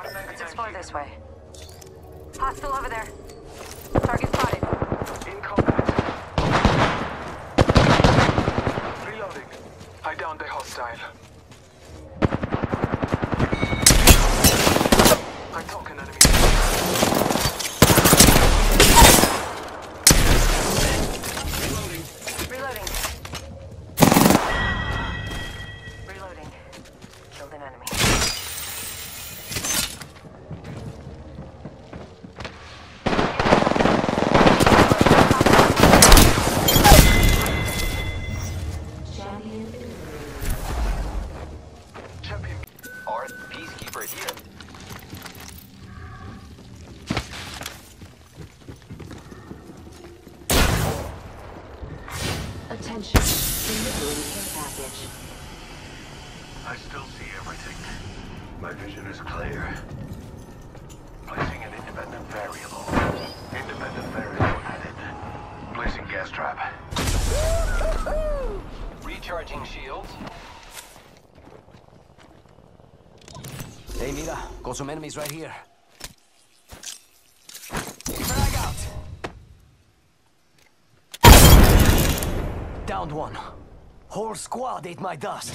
Let's explore this way. Hostile over there. Target spotted. In combat. Reloading. I downed a hostile. Our peacekeeper here. Attention. Delivering care package. I still see everything. My vision is clear. Placing an independent variable. Independent variable added. Placing gas trap. Recharging shields. Hey, Mira, got some enemies right here. Frag out! Downed one. Whole squad ate my dust.